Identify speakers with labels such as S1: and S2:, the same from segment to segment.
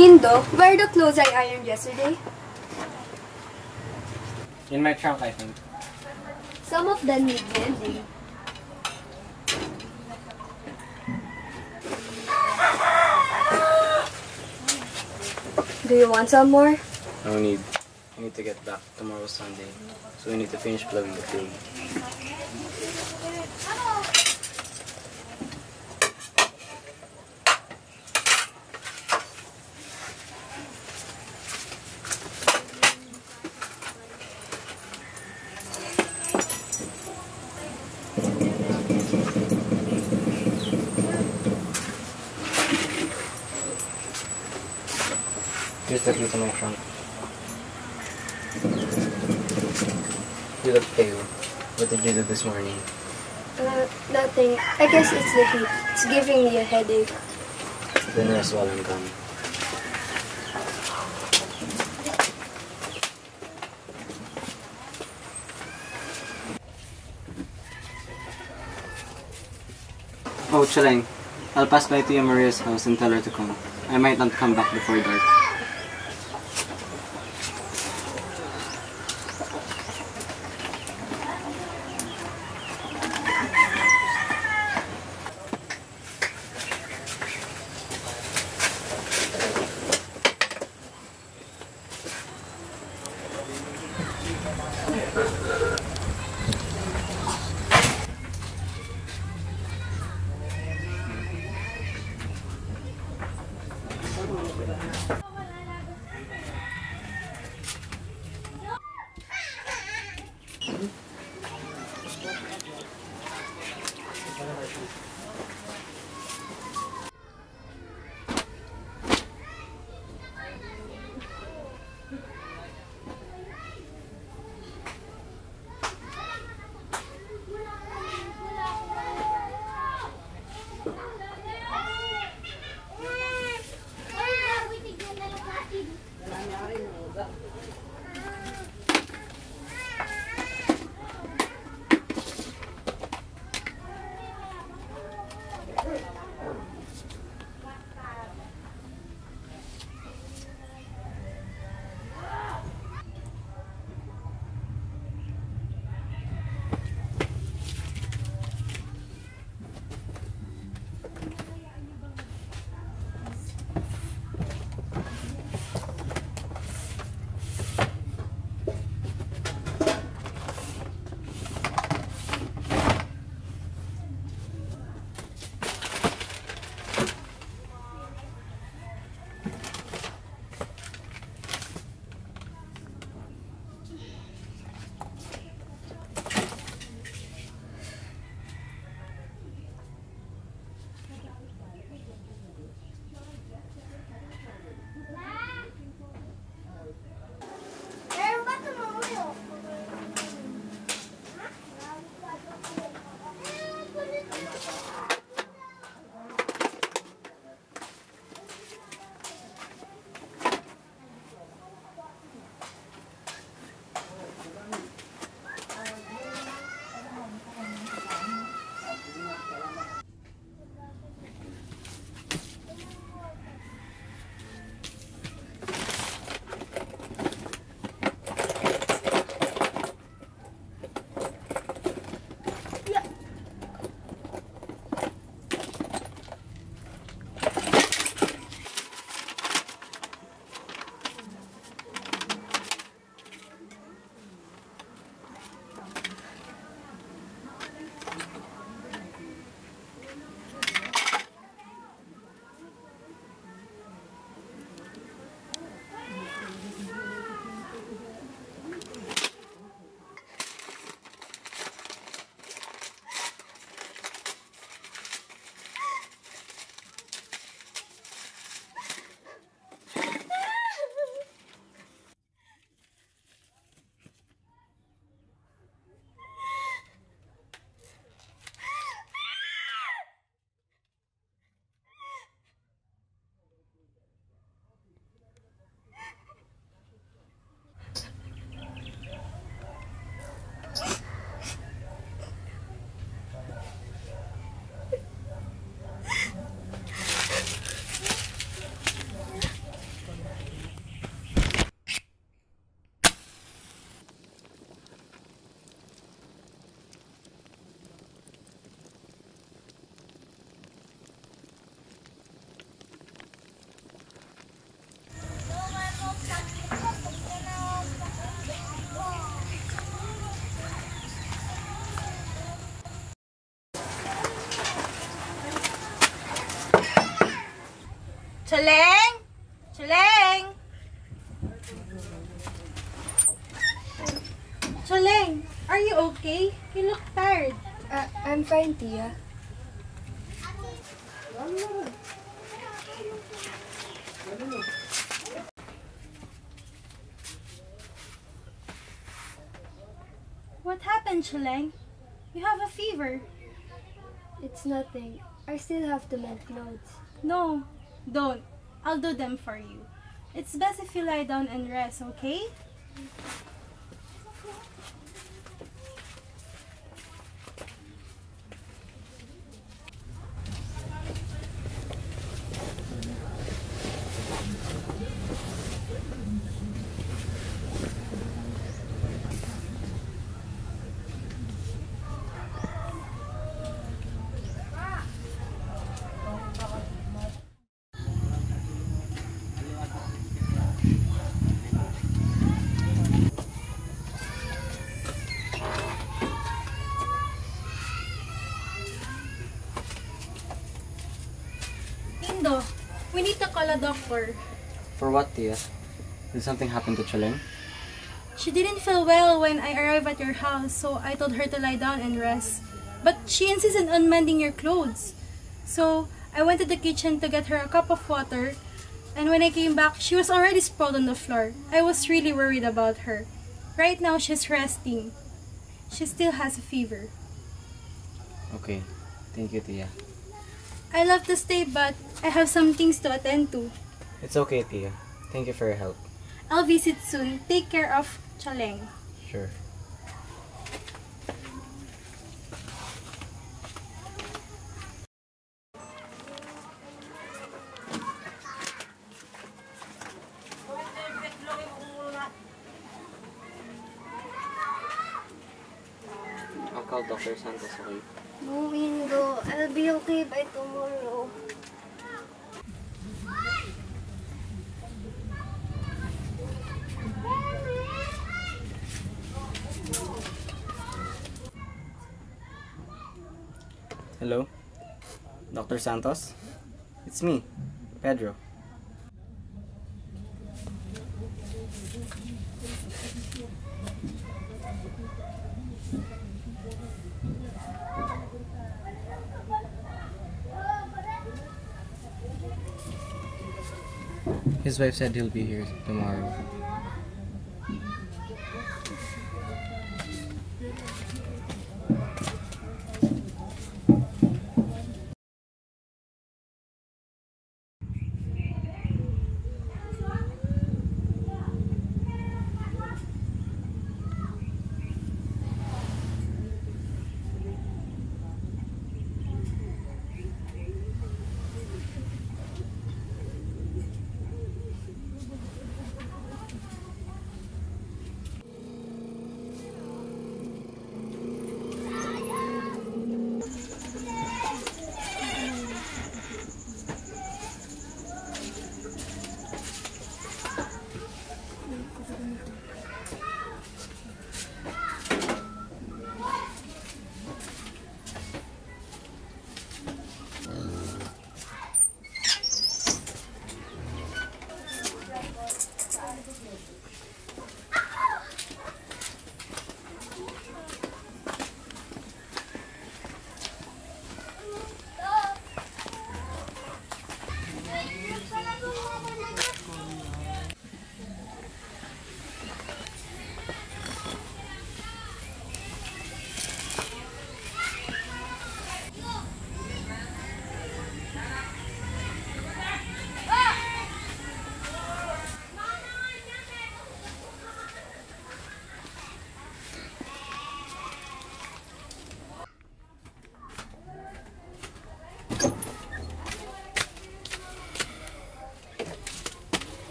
S1: Indo, where are the clothes I ironed yesterday?
S2: In my trunk, I think.
S1: Some of them need mending. Do you want some more?
S2: No need. I need to get back tomorrow Sunday. So we need to finish plugging the field. Here's the key to my trunk. You look pale. What did you do this morning?
S1: Uh, nothing. I guess it's the heat. It's giving me a headache.
S2: Then rest while I'm gone. Oh, Chaleng. I'll pass by Tia Maria's house and tell her to come. I might not come back before dark.
S3: Chaleng? Chaleng? Chaleng, are you okay? You look tired.
S1: Uh, I'm fine, Tia.
S3: What happened, Chaleng? You have a fever.
S1: It's nothing. I still have to mend clothes.
S3: No, don't. I'll do them for you. It's best if you lie down and rest, okay? Indo, we need to call a doctor.
S2: For what, Tia? Did something happen to Chaleng?
S3: She didn't feel well when I arrived at your house, so I told her to lie down and rest. But she insisted on mending your clothes. So I went to the kitchen to get her a cup of water, and when I came back, she was already sprawled on the floor. I was really worried about her. Right now, she's resting. She still has a fever.
S2: Okay. Thank you, Tia.
S3: I love to stay, but I have some things to attend to.
S2: It's okay, Tia. Thank you for your help.
S3: I'll visit soon. Take care of Chaleng.
S2: Sure. I'll call Dr. Santos, okay?
S1: No, Indo. I'll be okay by tomorrow.
S2: Hello? Dr. Santos? It's me, Pedro. His wife said he'll be here tomorrow.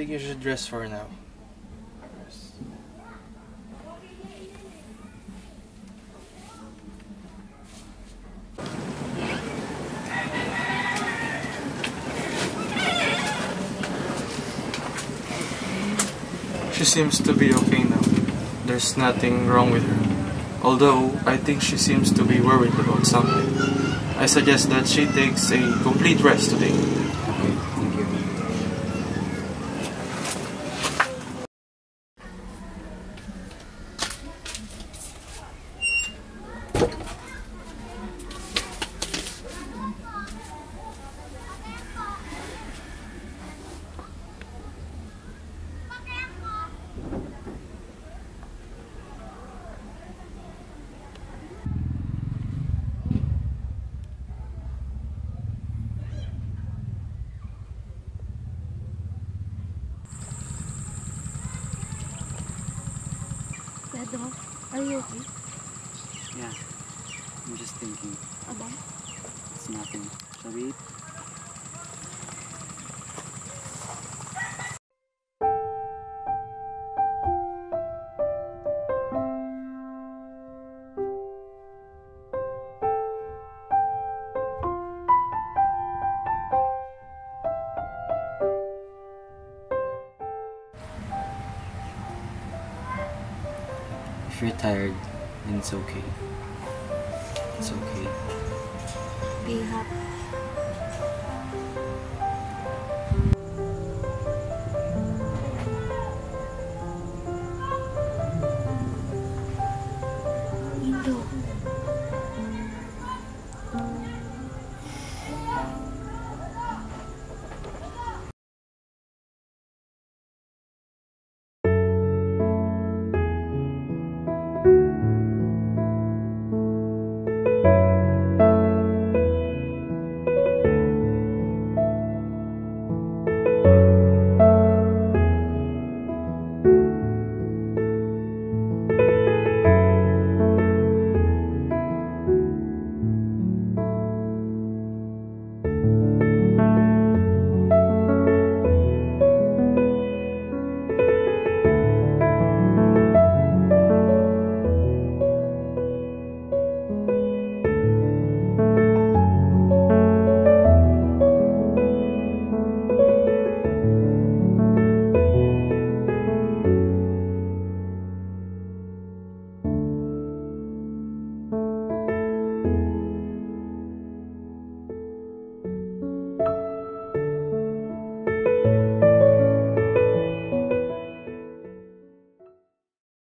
S4: Think you should dress for now. She seems to be okay now. There's nothing wrong with her. Although, I think she seems to be worried about something. I suggest that she takes a complete rest today.
S1: Dado, are you okay?
S2: Yeah. I'm just thinking.
S1: About?
S2: It's nothing. Shall we eat? If you're tired, then it's okay. It's okay.
S1: Be happy.